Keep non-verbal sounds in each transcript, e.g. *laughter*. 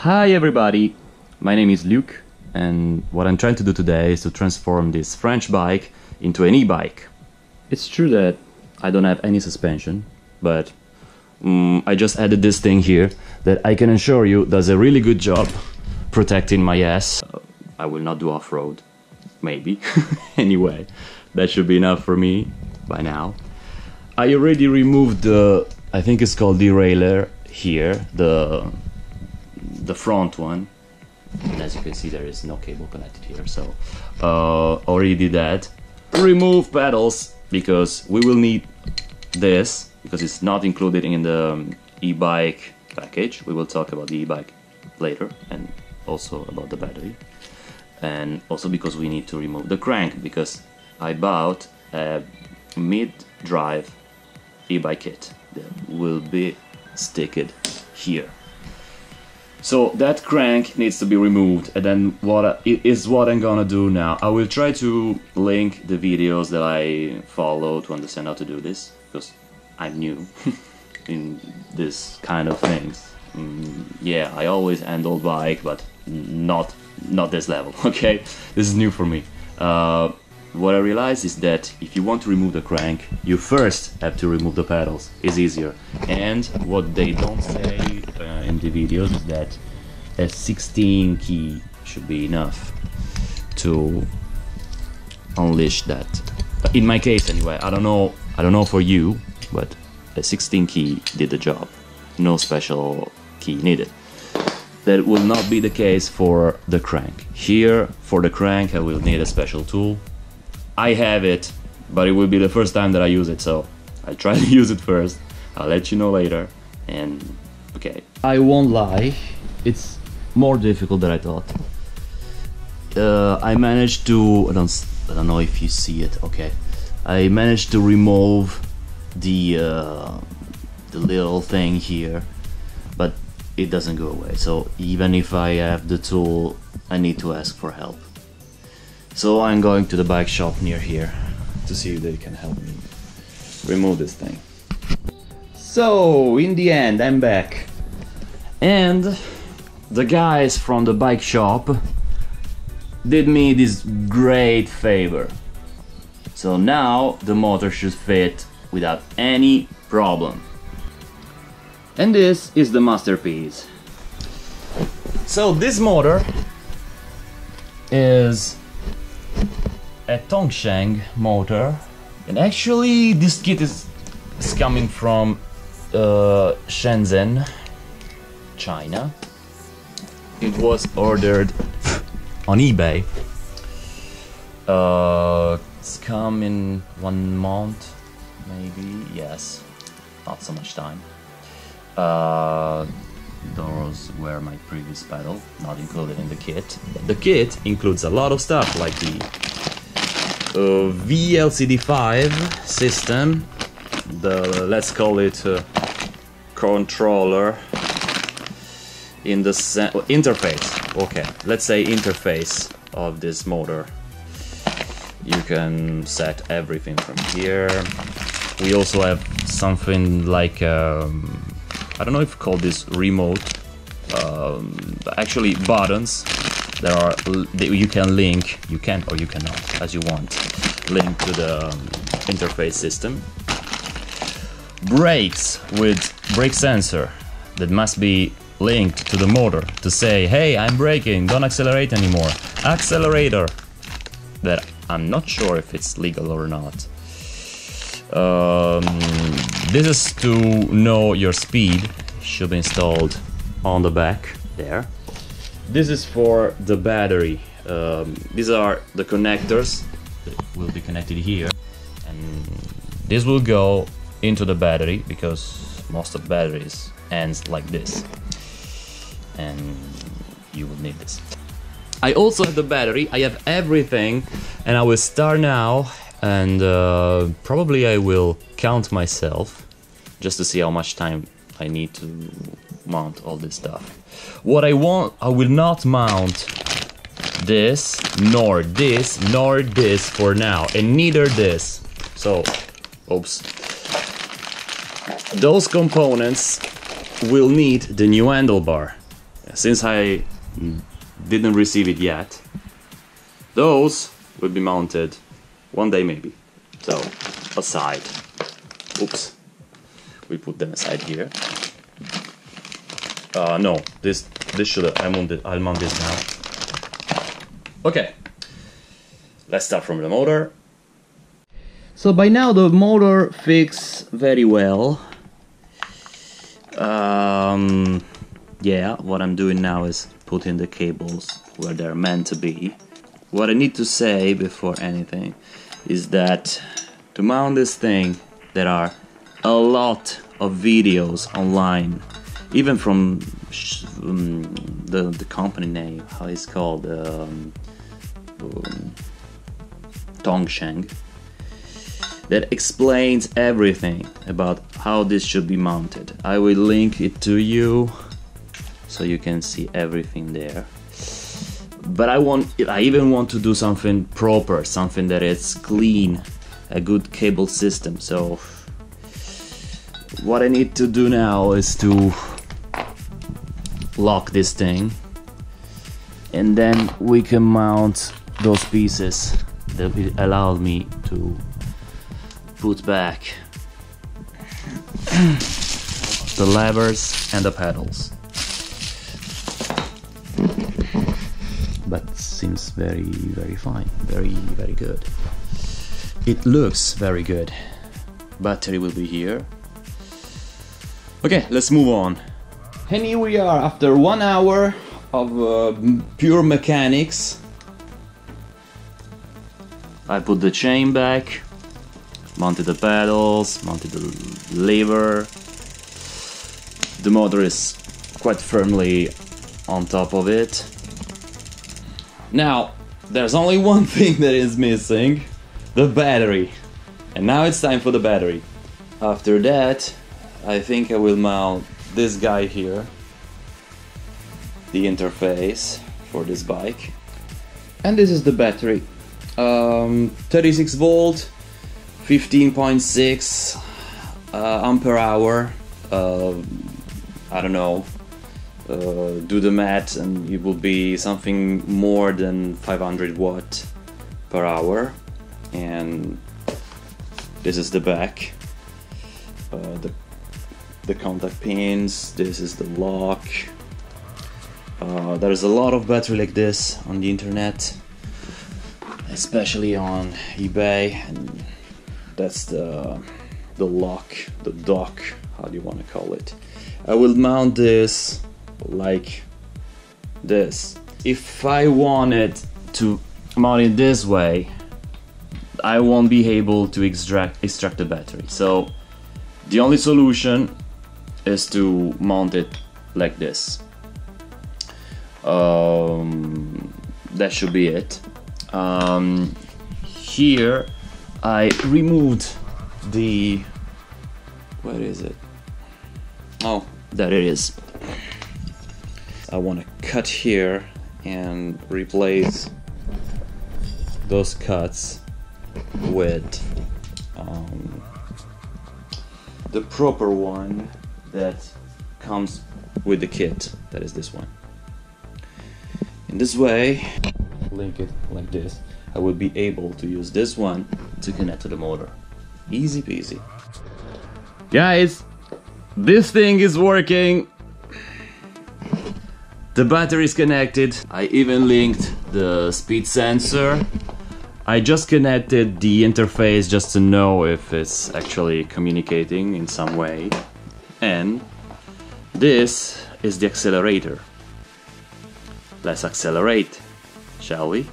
Hi everybody, my name is Luke and what I'm trying to do today is to transform this French bike into an e-bike. It's true that I don't have any suspension, but mm, I just added this thing here that I can assure you does a really good job protecting my ass. Uh, I will not do off-road, maybe. *laughs* anyway, that should be enough for me by now. I already removed the, I think it's called derailleur here, the the front one. And as you can see there is no cable connected here so uh, already did that. Remove pedals because we will need this because it's not included in the um, e-bike package. We will talk about the e-bike later and also about the battery. And also because we need to remove the crank because I bought a mid-drive e-bike kit that will be sticked here so that crank needs to be removed and then what I, is what I'm gonna do now. I will try to link the videos that I follow to understand how to do this because I'm new *laughs* in this kind of things. Mm, yeah, I always handle bike but not not this level, *laughs* okay? This is new for me. Uh, what I realized is that if you want to remove the crank, you first have to remove the pedals. It's easier. And what they don't say uh, in the videos is that a 16 key should be enough to unleash that. In my case anyway i don't know i don't know for you but a 16 key did the job. No special key needed. That will not be the case for the crank. Here for the crank i will need a special tool i have it but it will be the first time that i use it so i try to *laughs* use it first i'll let you know later and okay I won't lie, it's more difficult than I thought. Uh, I managed to, I don't, I don't know if you see it, okay. I managed to remove the, uh, the little thing here, but it doesn't go away. So even if I have the tool, I need to ask for help. So I'm going to the bike shop near here to see if they can help me remove this thing. So, in the end, I'm back. And the guys from the bike shop did me this great favor. So now the motor should fit without any problem. And this is the masterpiece. So this motor is a Tongsheng motor and actually this kit is, is coming from uh, Shenzhen China. It was ordered on eBay. Uh, it's come in one month, maybe. Yes, not so much time. Uh, those were my previous pedal, not included in the kit. The kit includes a lot of stuff like the uh, VLCD5 system, the let's call it controller in the interface. Okay let's say interface of this motor. You can set everything from here. We also have something like um, I don't know if call this remote um, actually buttons there are you can link you can or you cannot as you want link to the um, interface system brakes with brake sensor that must be linked to the motor to say, hey, I'm braking, don't accelerate anymore. Accelerator. That I'm not sure if it's legal or not. Um, this is to know your speed. Should be installed on the back there. This is for the battery. Um, these are the connectors that will be connected here. And this will go into the battery because most of batteries ends like this and you will need this. I also have the battery, I have everything, and I will start now, and uh, probably I will count myself, just to see how much time I need to mount all this stuff. What I want, I will not mount this, nor this, nor this for now, and neither this. So, oops. Those components will need the new handlebar since I didn't receive it yet, those will be mounted one day maybe. So, aside. Oops. We put them aside here. Uh, no, this this should I mount it. I'll mount this now. Okay. Let's start from the motor. So by now the motor fits very well. Um, yeah, what I'm doing now is putting the cables where they're meant to be. What I need to say before anything is that to mount this thing there are a lot of videos online even from um, the, the company name how it's called um, um, Tongsheng that explains everything about how this should be mounted. I will link it to you so you can see everything there. But I want I even want to do something proper something that is clean a good cable system. So what I need to do now is to lock this thing. And then we can mount those pieces that will allow me to put back. *clears throat* The levers and the pedals. But seems very very fine. Very very good. It looks very good. Battery will be here. Okay let's move on and here we are after one hour of uh, pure mechanics I put the chain back mounted the pedals mounted the lever the motor is quite firmly on top of it now, there's only one *laughs* thing that is missing, the battery. And now it's time for the battery. After that, I think I will mount this guy here, the interface for this bike. And this is the battery. Um, 36 volt, 15.6 uh, ampere hour. Uh, I don't know, uh, do the math and it will be something more than 500 watt per hour and this is the back uh, the, the contact pins this is the lock uh, there's a lot of battery like this on the internet especially on eBay and that's the the lock the dock how do you want to call it I will mount this like this. If I wanted to mount it this way, I won't be able to extract, extract the battery. So the only solution is to mount it like this. Um, that should be it. Um, here I removed the... Where is it? Oh, there it is. I want to cut here and replace those cuts with um, the proper one that comes with the kit that is this one in this way link it like this I will be able to use this one to connect to the motor easy peasy guys this thing is working the battery is connected. I even linked the speed sensor. I just connected the interface just to know if it's actually communicating in some way. And this is the accelerator. Let's accelerate, shall we?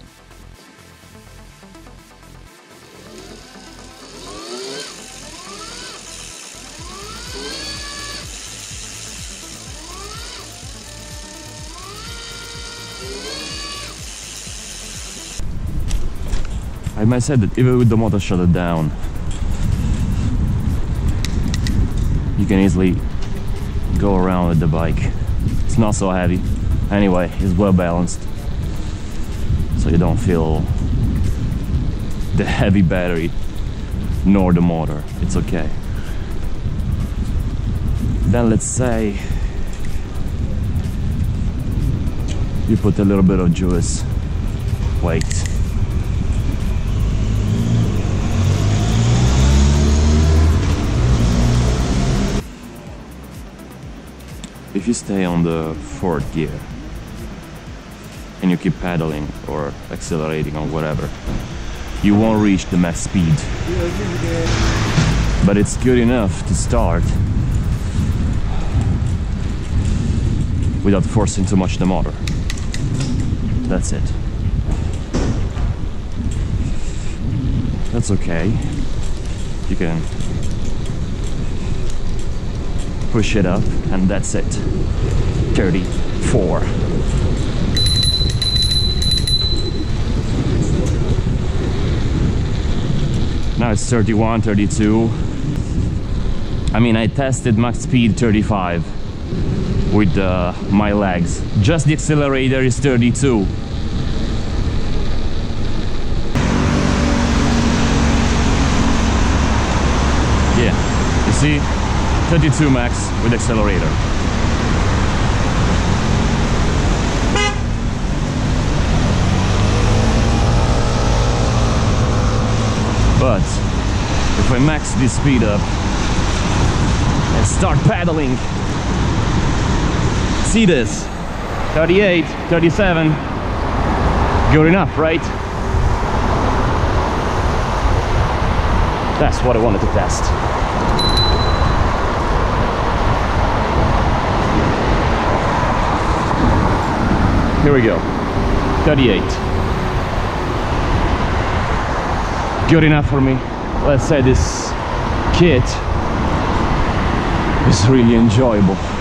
I might say that even with the motor shut it down, you can easily go around with the bike. It's not so heavy. Anyway, it's well balanced. So you don't feel the *laughs* heavy battery nor the motor. It's okay. Then let's say you put a little bit of juice. Wait. If you stay on the fourth gear and you keep pedaling or accelerating or whatever, you won't reach the max speed. But it's good enough to start without forcing too much the motor. That's it. That's okay. You can push it up and that's it. 34. Now it's 31, 32. I mean, I tested max speed 35 with uh, my legs. Just the accelerator is 32. Yeah, you see, 32 max with accelerator. But if I max this speed up and start pedaling see this. 38 37 good enough right? That's what I wanted to test here we go. 38 good enough for me. Let's say this kit is really enjoyable